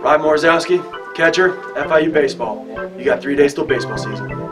Rod Morzowski, catcher, FIU baseball. You got three days till baseball season.